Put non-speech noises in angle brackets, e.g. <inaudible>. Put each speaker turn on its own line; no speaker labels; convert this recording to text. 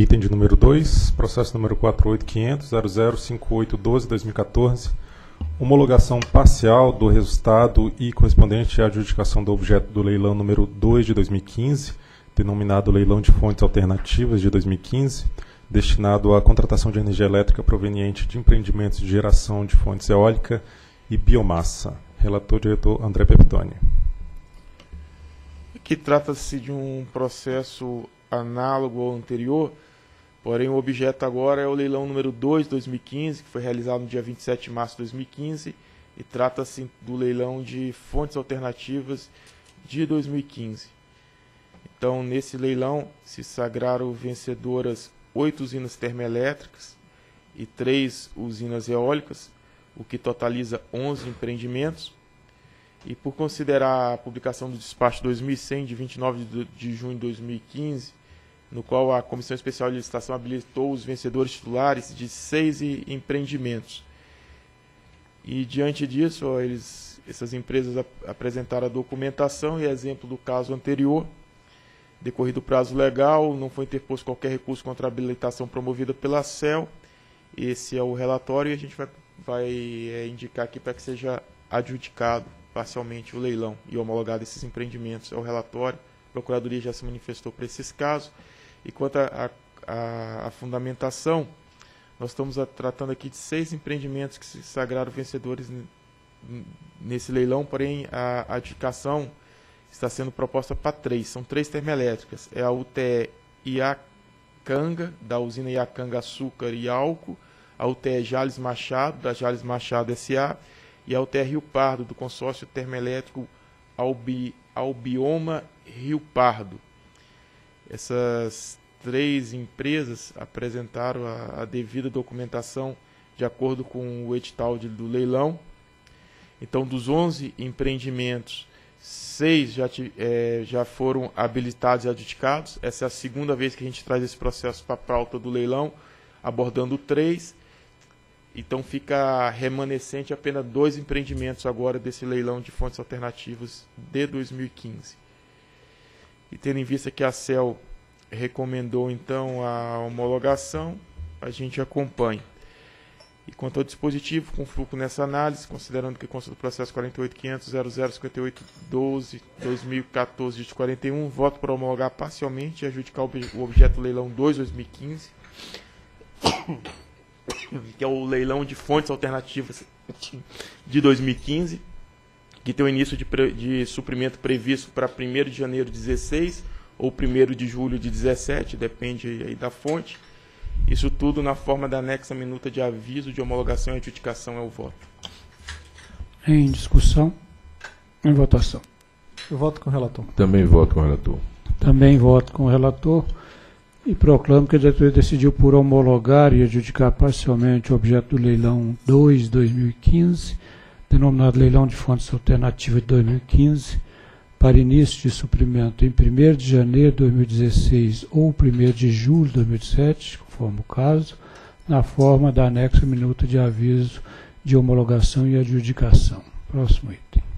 Item de número 2, processo número 4850-005812-2014, homologação parcial do resultado e correspondente à adjudicação do objeto do leilão número 2 de 2015, denominado Leilão de Fontes Alternativas de 2015, destinado à contratação de energia elétrica proveniente de empreendimentos de geração de fontes eólica e biomassa. Relator diretor André Peptoni.
que trata-se de um processo análogo ao anterior, porém o objeto agora é o leilão número 2 de 2015, que foi realizado no dia 27 de março de 2015, e trata-se do leilão de fontes alternativas de 2015. Então, nesse leilão se sagraram vencedoras oito usinas termoelétricas e três usinas eólicas, o que totaliza 11 empreendimentos. E por considerar a publicação do despacho 2100 de 29 de junho de 2015 no qual a Comissão Especial de Licitação habilitou os vencedores titulares de seis empreendimentos. E diante disso, eles, essas empresas ap apresentaram a documentação e exemplo do caso anterior. Decorrido o prazo legal, não foi interposto qualquer recurso contra a habilitação promovida pela CEL. Esse é o relatório e a gente vai, vai é, indicar aqui para que seja adjudicado parcialmente o leilão e homologado esses empreendimentos. É o relatório. A Procuradoria já se manifestou para esses casos. E quanto à fundamentação, nós estamos a, tratando aqui de seis empreendimentos que se sagraram vencedores nesse leilão, porém a, adjudicação está sendo proposta para três. São três termoelétricas. É a UTE Iacanga, da usina Iacanga Açúcar e Álcool, a UTE Jales Machado, da Jales Machado SA, e a UTE Rio Pardo, do consórcio termoelétrico Albi, Albioma Rio Pardo. Essas três empresas apresentaram a, a devida documentação de acordo com o edital de, do leilão. Então, dos 11 empreendimentos, seis já, é, já foram habilitados e adjudicados. Essa é a segunda vez que a gente traz esse processo para a pauta do leilão, abordando três. Então fica remanescente apenas dois empreendimentos agora desse leilão de fontes alternativas de 2015. E tendo em vista que a CEL recomendou então a homologação, a gente acompanha. E quanto ao dispositivo, com fluxo nessa análise, considerando que consta do processo 48.500.0058.12.2014 de 41, voto para homologar parcialmente e adjudicar o objeto leilão 2 2015, <coughs> que é o leilão de fontes alternativas de 2015, que tem o início de, de suprimento previsto para 1 de janeiro de 16 ou 1 de julho de 17, depende aí da fonte. Isso tudo na forma da anexa minuta de aviso de homologação e adjudicação é o voto.
Em discussão, em votação. Eu voto com o relator.
Também voto com o relator.
Também voto com o relator e proclamo que a diretoria decidiu por homologar e adjudicar parcialmente o objeto do leilão 2 2015 denominado Leilão de Fontes Alternativas de 2015, para início de suprimento em 1 de janeiro de 2016 ou 1 de julho de 2017, conforme o caso, na forma da anexo minuta de aviso de homologação e adjudicação. Próximo item.